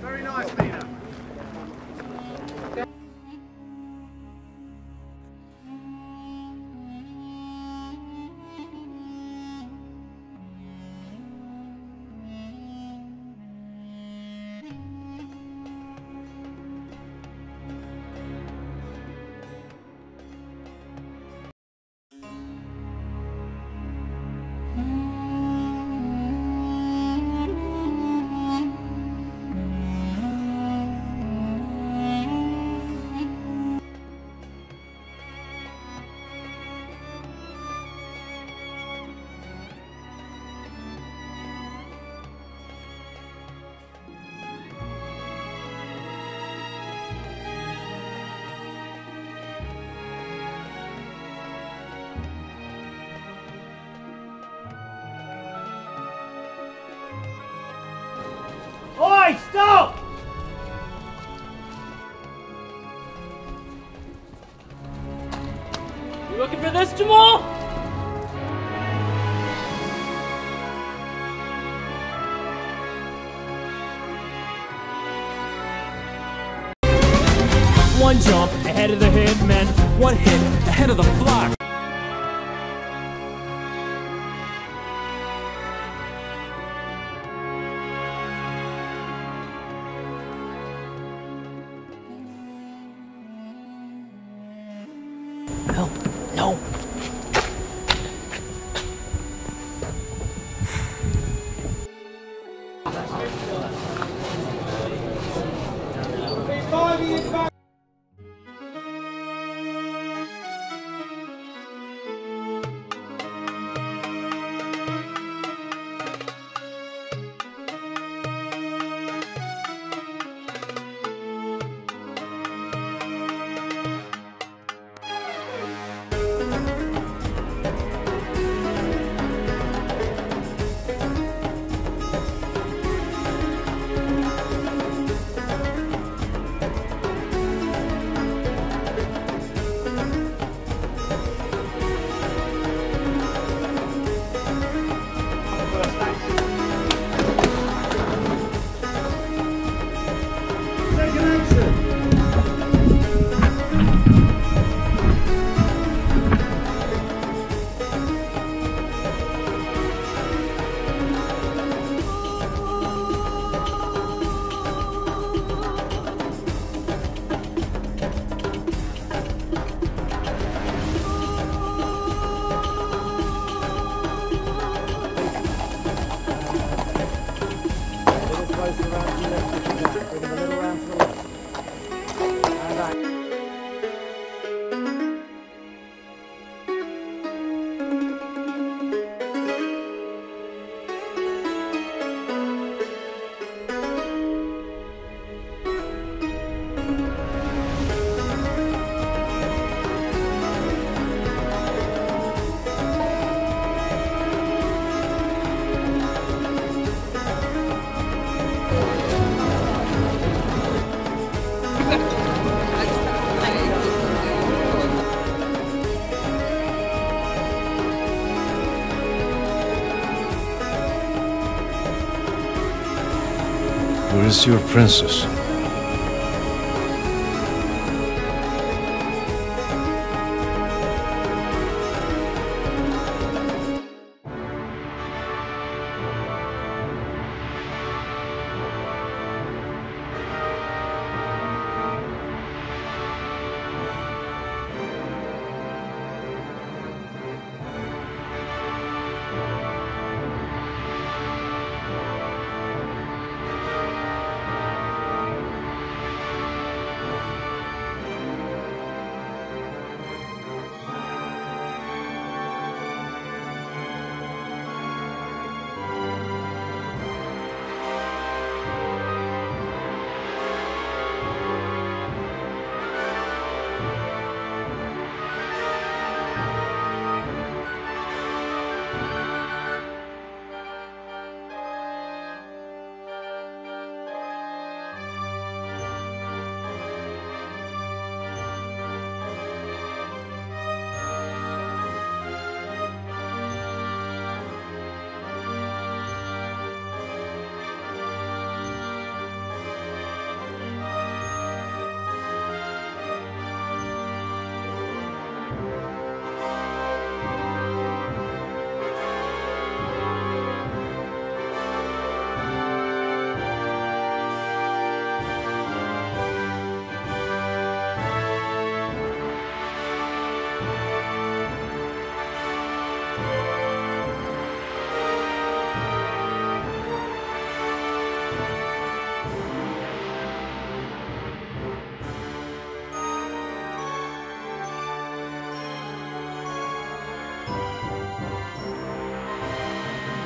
Very nice, Mena. Oi, stop! You looking for this, Jamal? One jump ahead of the hitmen, one hit ahead of the flock. Is your princess?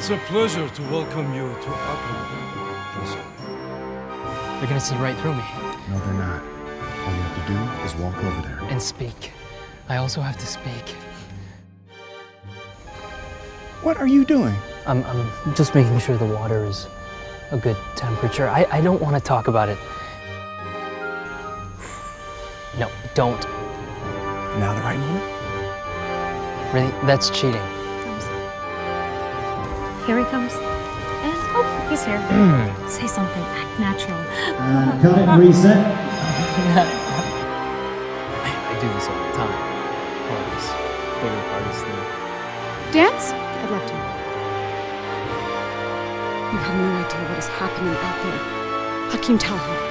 It's a pleasure to welcome you to Applewood, Prisoner. They're gonna see right through me No, they're not. All you have to do is walk over there. and speak. I also have to speak. What are you doing? I'm, I'm just making sure the water is a good temperature. I, I don't want to talk about it. No, don't. Now the right moment? Really? That's cheating. Comes. Here he comes. And oh, he's here. Say something. Act natural. And cut and reset. I, I do this all the time. Parties. Bigger parties than. Dance? I'd love to. You have no idea what is happening out there. Hakim, tell her.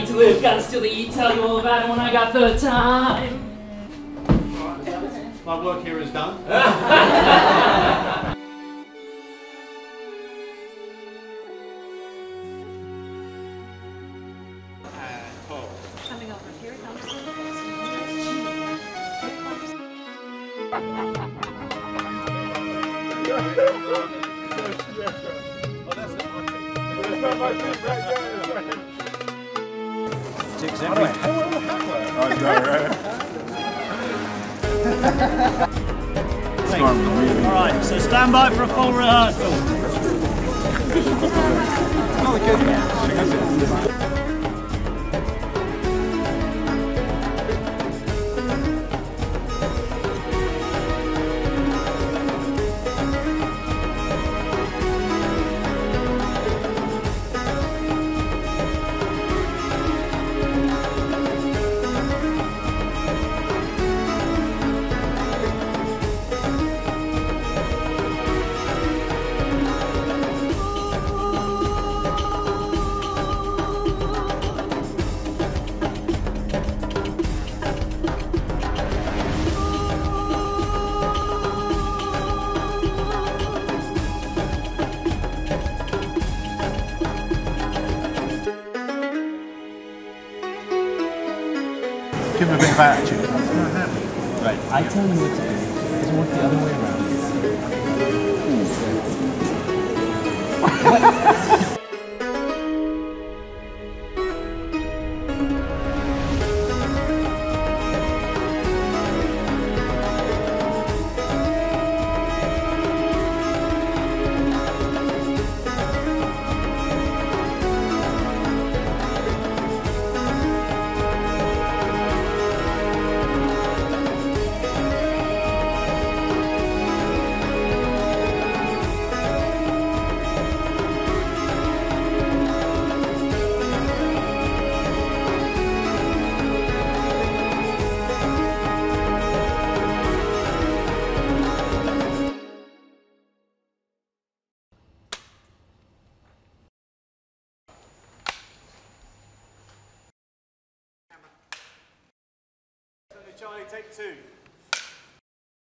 Gotta live, gotta steal to eat, tell you all about it when I got the time. My work here is done. All right, so stand by for a full rehearsal. I tell you what to do. It doesn't work the other way around. Hmm.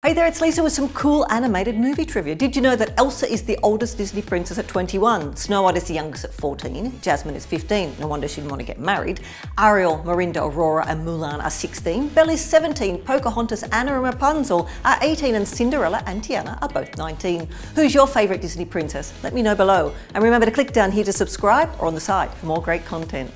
Hey there, it's Lisa with some cool animated movie trivia. Did you know that Elsa is the oldest Disney princess at 21? Snow White is the youngest at 14. Jasmine is 15. No wonder she didn't want to get married. Ariel, Merida, Aurora, and Mulan are 16. Belle is 17. Pocahontas, Anna, and Rapunzel are 18. And Cinderella and Tiana are both 19. Who's your favourite Disney princess? Let me know below. And remember to click down here to subscribe or on the side for more great content.